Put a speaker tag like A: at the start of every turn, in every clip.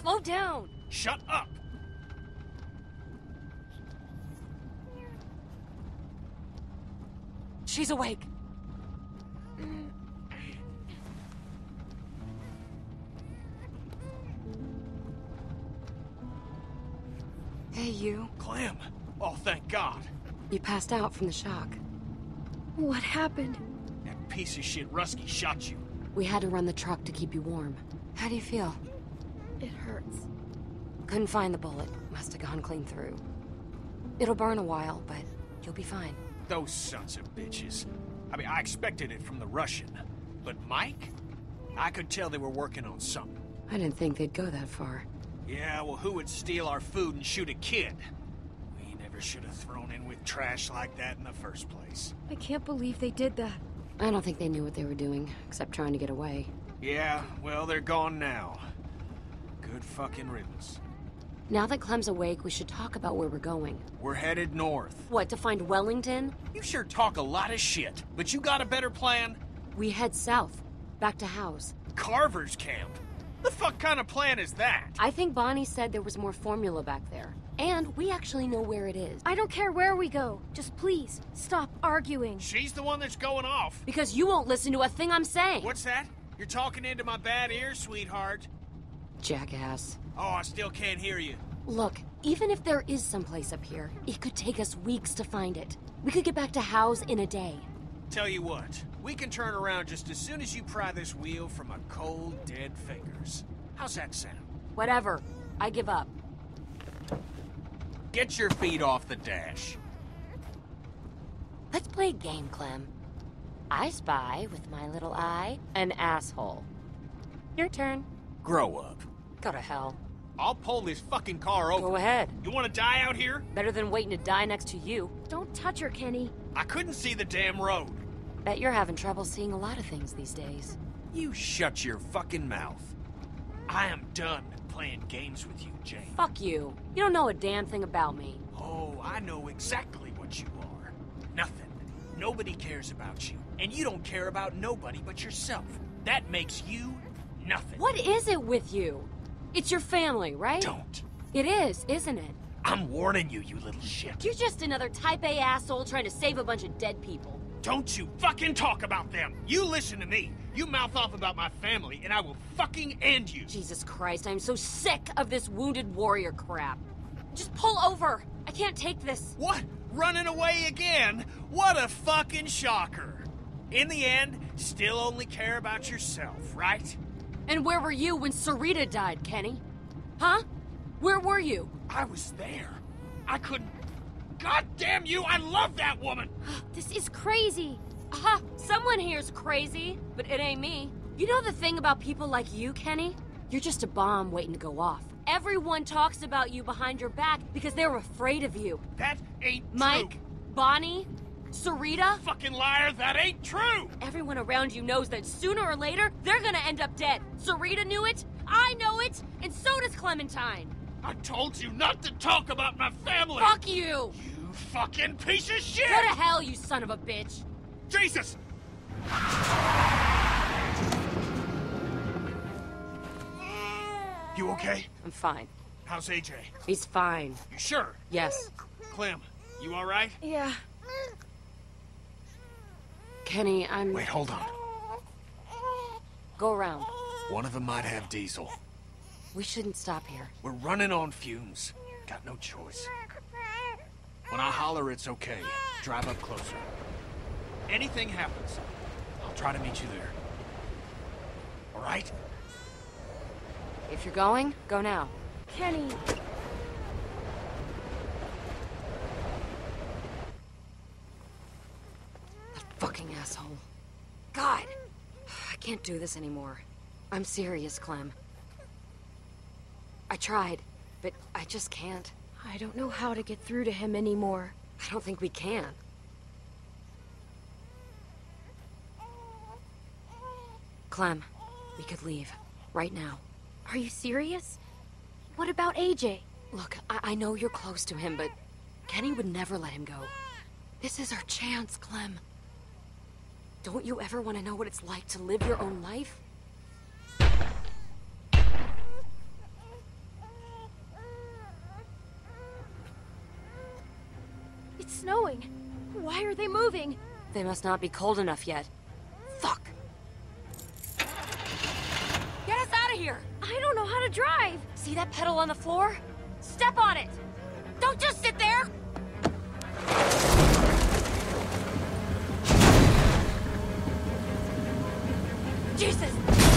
A: Slow down!
B: Shut up!
A: She's awake. Hey, you.
B: Clem! Oh, thank God!
A: You passed out from the shock.
C: What happened?
B: That piece of shit Rusky shot you.
A: We had to run the truck to keep you warm. How do you feel?
C: It hurts.
A: Couldn't find the bullet. Must have gone clean through. It'll burn a while, but you'll be fine.
B: Those sons of bitches. I mean, I expected it from the Russian. But Mike? I could tell they were working on something.
A: I didn't think they'd go that far.
B: Yeah, well, who would steal our food and shoot a kid? We never should have thrown in with trash like that in the first place.
C: I can't believe they did that.
A: I don't think they knew what they were doing, except trying to get away.
B: Yeah, well, they're gone now. Good fucking riddance.
A: Now that Clem's awake, we should talk about where we're going.
B: We're headed north.
A: What, to find Wellington?
B: You sure talk a lot of shit, but you got a better plan?
A: We head south, back to Howe's.
B: Carver's camp? The fuck kind of plan is that?
A: I think Bonnie said there was more formula back there. And we actually know where it is.
C: I don't care where we go. Just please, stop arguing.
B: She's the one that's going off.
A: Because you won't listen to a thing I'm saying.
B: What's that? You're talking into my bad ear, sweetheart.
A: Jackass.
B: Oh, I still can't hear you.
A: Look, even if there is someplace up here, it could take us weeks to find it. We could get back to Howe's in a day.
B: Tell you what, we can turn around just as soon as you pry this wheel from my cold, dead fingers. How's that sound?
A: Whatever. I give up.
B: Get your feet off the dash.
A: Let's play a game, Clem. I spy with my little eye an asshole. Your turn.
B: Grow up.
A: Go to hell.
B: I'll pull this fucking car over.
A: Go ahead.
B: You want to die out here?
A: Better than waiting to die next to you.
C: Don't touch her, Kenny.
B: I couldn't see the damn road.
A: Bet you're having trouble seeing a lot of things these days.
B: You shut your fucking mouth. I am done playing games with you, Jane.
A: Fuck you. You don't know a damn thing about me.
B: Oh, I know exactly what you are. Nothing. Nobody cares about you. And you don't care about nobody but yourself. That makes you nothing.
A: What is it with you? It's your family, right?
B: Don't.
A: It is, isn't it?
B: I'm warning you, you little shit.
A: You're just another type A asshole trying to save a bunch of dead people.
B: Don't you fucking talk about them. You listen to me. You mouth off about my family, and I will fucking end you.
A: Jesus Christ, I'm so sick of this wounded warrior crap. Just pull over. I can't take this.
B: What? Running away again? What a fucking shocker. In the end, still only care about yourself, right?
A: And where were you when Sarita died, Kenny? Huh? Where were you?
B: I was there. I couldn't. God damn you, I love that woman!
C: This is crazy.
A: Aha! Someone here's crazy, but it ain't me. You know the thing about people like you, Kenny? You're just a bomb waiting to go off. Everyone talks about you behind your back because they're afraid of you.
B: That ain't
A: Mike,
B: true.
A: Bonnie, Sarita,
B: Fucking liar, that ain't true!
A: everyone around you knows that sooner or later they're gonna end up dead. Sarita knew it, I know it, and so does Clementine.
B: I told you not to talk about my family!
A: Fuck you!
B: You fucking piece of shit!
A: Go to hell, you son of a bitch!
B: Jesus! You okay?
A: I'm fine.
B: How's AJ?
A: He's fine.
B: You sure?
A: Yes.
B: Clem, you alright?
C: Yeah.
A: Kenny, I'm.
B: Wait, hold on.
A: Go around.
B: One of them might have diesel.
A: We shouldn't stop here.
B: We're running on fumes. Got no choice. When I holler it's okay, drive up closer. Anything happens, I'll try to meet you there. Alright?
A: If you're going, go now.
C: Kenny.
A: Fucking asshole. God! I can't do this anymore. I'm serious, Clem. I tried, but I just can't.
C: I don't know how to get through to him anymore.
A: I don't think we can. Clem, we could leave. Right now.
C: Are you serious? What about AJ?
A: Look, I, I know you're close to him, but Kenny would never let him go. This is our chance, Clem. Don't you ever want to know what it's like to live your own life? It's snowing. Why are they moving? They must not be cold enough yet. Fuck! Get us out of here!
C: I don't know how to drive!
A: See that pedal on the floor? Step on it! Don't just sit there! Jesus!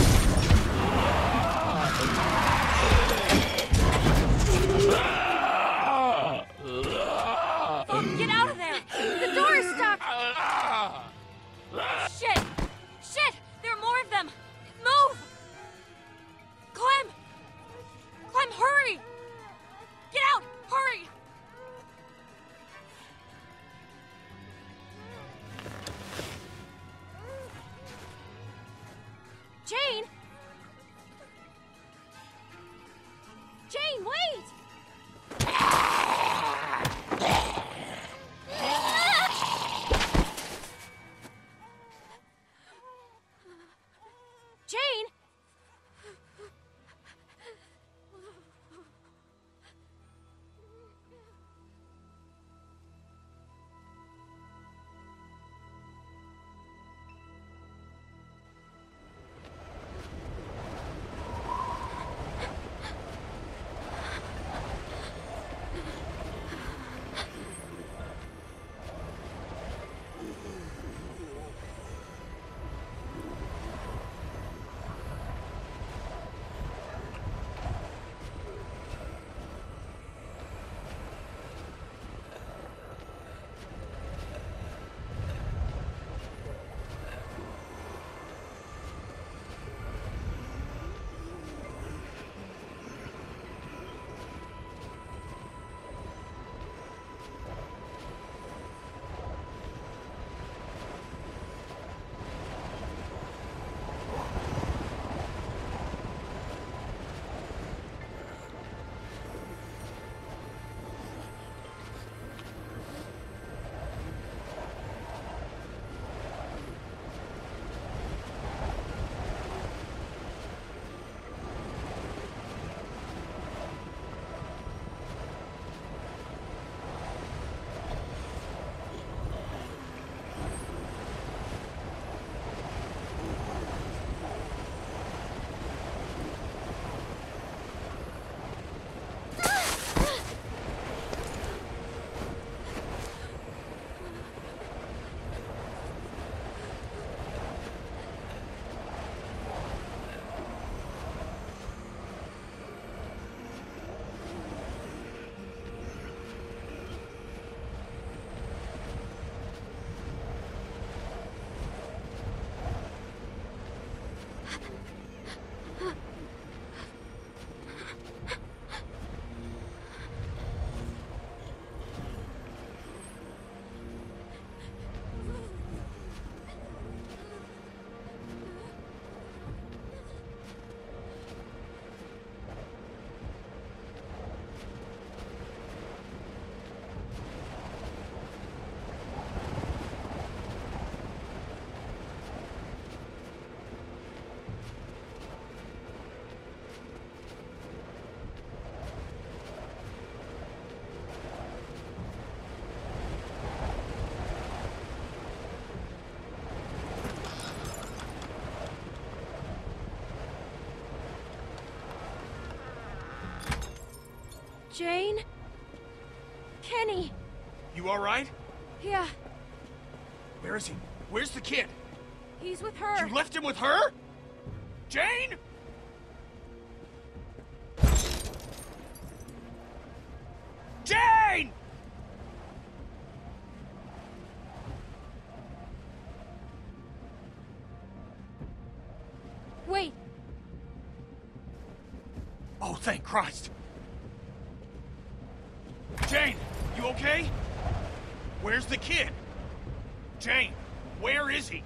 C: Jane? Kenny?
B: You alright?
C: Yeah,
B: Where is he? Where's the kid?
C: he's with her.
B: You left him with her? Jane? Jane!
C: Wait,
B: Oh, thank Christ. Jane, you okay? Where's the kid? Jane, where is he?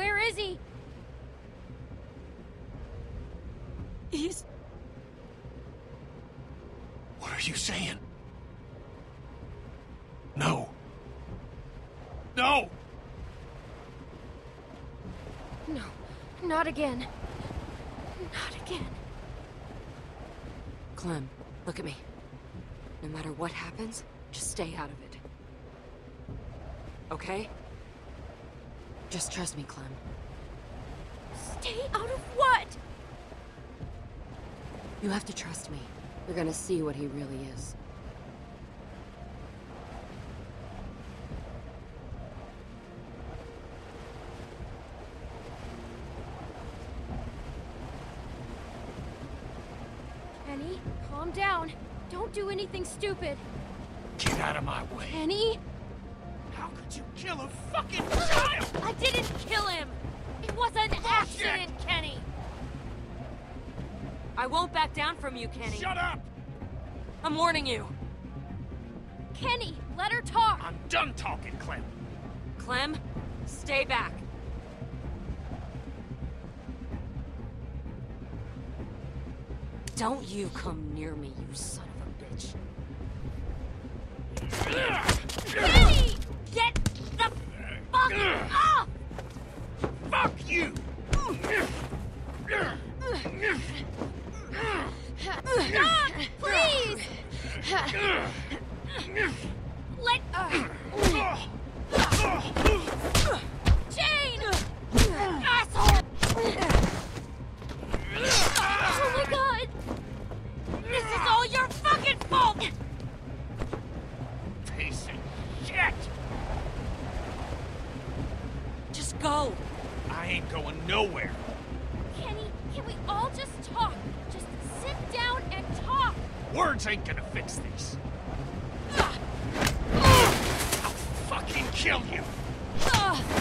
C: where is he?
A: He's...
B: What are you saying? No. No!
C: No, not again. Not again.
A: Clem, look at me. No matter what happens, just stay out of it. Okay? Just trust me, Clem.
C: Stay out of what?
A: You have to trust me. You're gonna see what he really is.
C: Kenny, calm down. Don't do anything stupid.
B: Get out of my way.
C: Kenny?
B: How could you kill a fucking child?
A: I didn't kill him! It was an accident, Kenny! I won't back down from you, Kenny.
B: Shut up!
A: I'm warning you.
C: Kenny, let her talk.
B: I'm done talking, Clem.
A: Clem, stay back. Don't you come near me, you son of a bitch.
C: Kenny!
A: Get the fuck off!
B: Fuck you!
C: Stop! Please!
B: Words ain't gonna fix this. I'll fucking kill you!
C: Ah!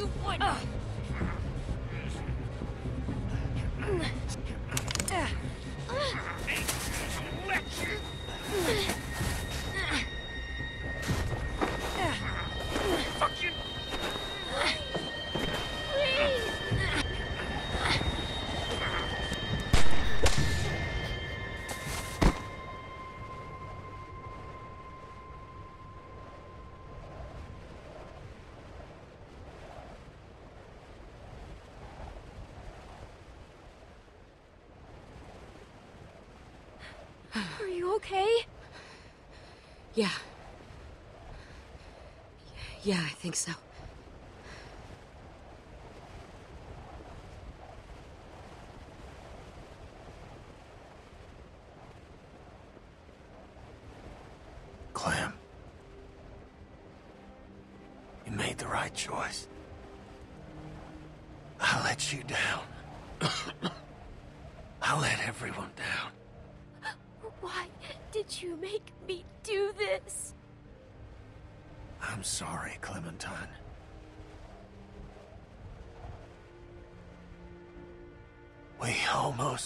B: You
A: would!
B: Let
A: Yeah, I think so.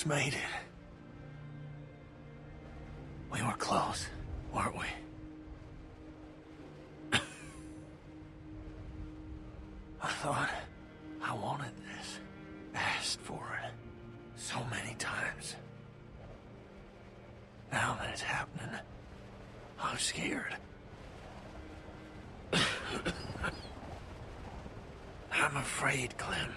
B: Made it. We were close, weren't we? I thought I wanted this, asked for it so many times. Now that it's happening, I'm scared. I'm afraid, Clem.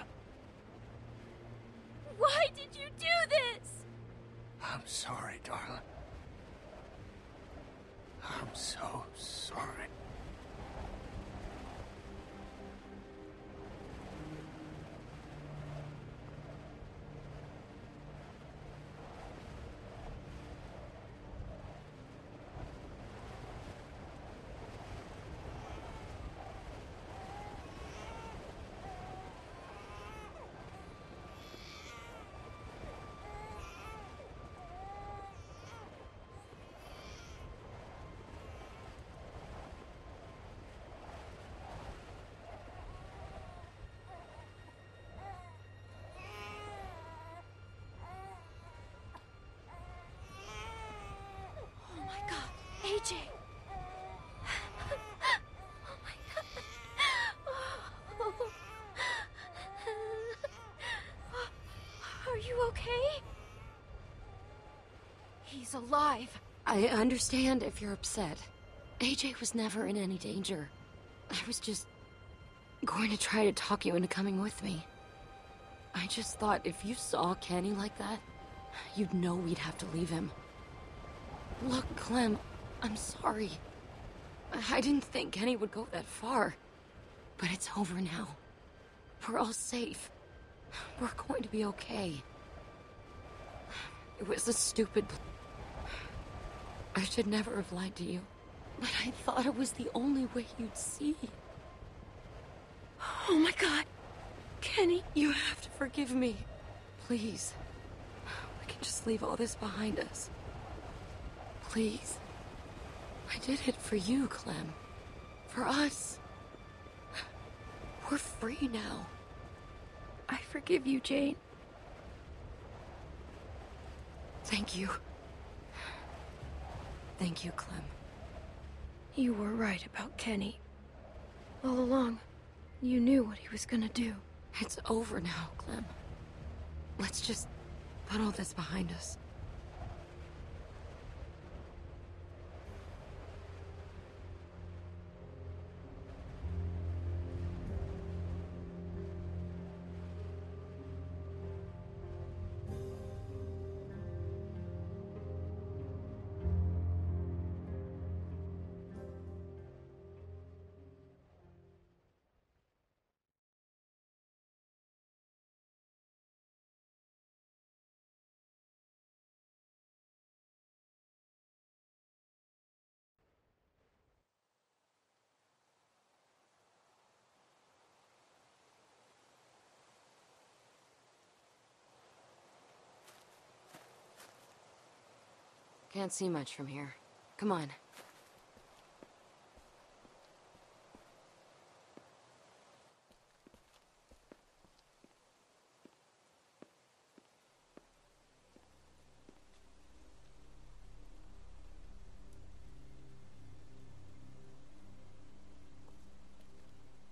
B: AJ. Oh Are you okay? He's
C: alive.
A: I understand if you're upset. AJ was never in any danger. I was just going to try to talk you into coming with me. I just thought if you saw Kenny like that, you'd know we'd have to leave him. Look, Clem, I'm sorry. I didn't think Kenny would go that far. But it's over now. We're all safe. We're going to be okay. It was a stupid... I should never have lied to you. But I thought it was the only way you'd see. Oh my god. Kenny, you have to forgive me. Please. We can just leave all this behind us. Please. I did it for you, Clem. For us. We're free now. I forgive you, Jane. Thank you. Thank you, Clem.
D: You were right about Kenny. All along, you knew what he was gonna do.
A: It's over now, Clem. Let's just put all this behind us. Can't see much from here. Come on.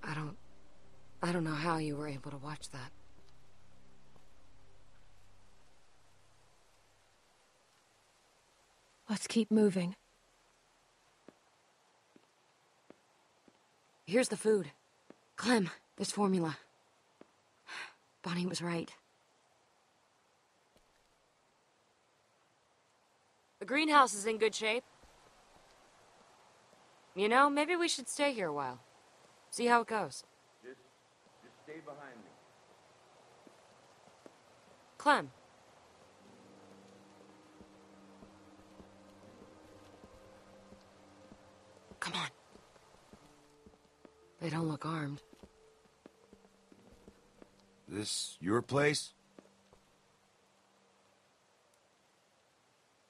A: I don't... I don't know how you were able to watch that.
D: Let's keep moving.
A: Here's the food. Clem, this formula. Bonnie was right. The greenhouse is in good shape. You know, maybe we should stay here a while. See how it goes.
E: Just, just stay behind me.
A: Clem. Come on. They don't look armed.
E: This your place?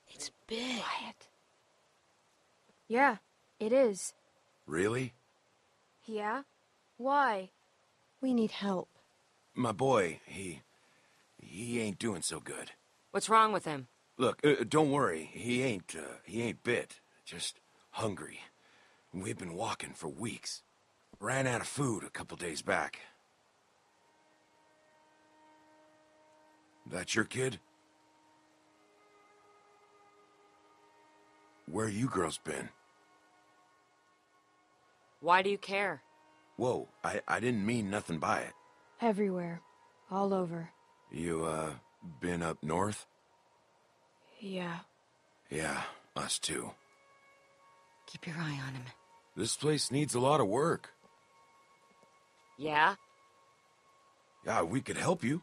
D: It's big. Quiet. Yeah, it is.
E: Really?
D: Yeah? Why? We need help.
E: My boy, he... he ain't doing so good.
A: What's wrong with him?
E: Look, uh, don't worry. He ain't, uh, he ain't bit. Just hungry. We've been walking for weeks. Ran out of food a couple days back. That your kid? Where you girls been?
A: Why do you care?
E: Whoa, I, I didn't mean nothing by it.
D: Everywhere. All over.
E: You, uh, been up north?
D: Yeah.
E: Yeah, us too.
A: Keep your eye on him.
E: This place needs a lot of work.
A: Yeah?
E: Yeah, we could help you.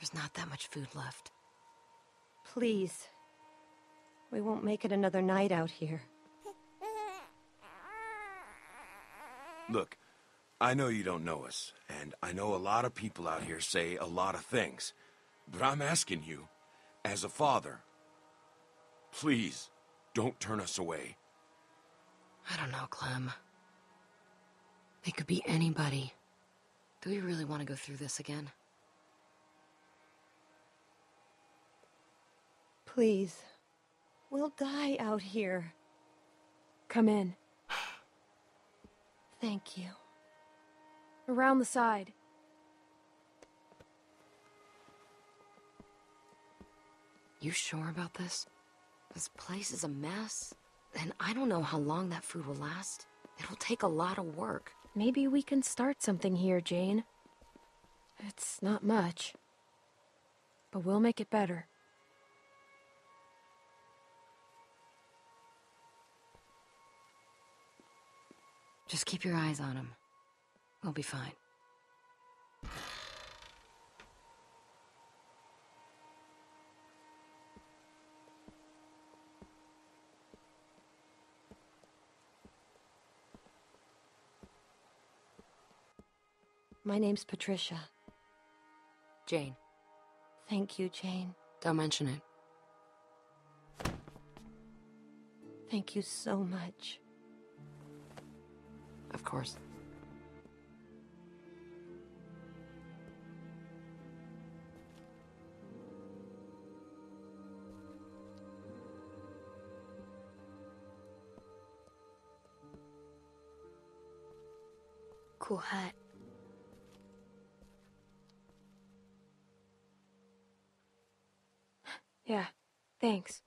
A: There's not that much food left.
F: Please. We won't make it another night out here.
E: Look, I know you don't know us, and I know a lot of people out here say a lot of things. But I'm asking you, as a father, please, don't turn us away.
A: I don't know, Clem. They could be anybody. Do we really want to go through this again?
F: Please. We'll die out here.
D: Come in.
F: Thank you.
D: Around the side.
A: You sure about this? This place is a mess, and I don't know how long that food will last. It'll take a lot of work.
C: Maybe we can start something here, Jane. It's not much. But we'll make it better.
A: Just keep your eyes on him. We'll be fine.
F: My name's Patricia.
A: Jane,
F: Thank you, Jane.
A: don't mention it.
F: Thank you so much.
A: Of course.
C: Cool hat. Yeah, thanks.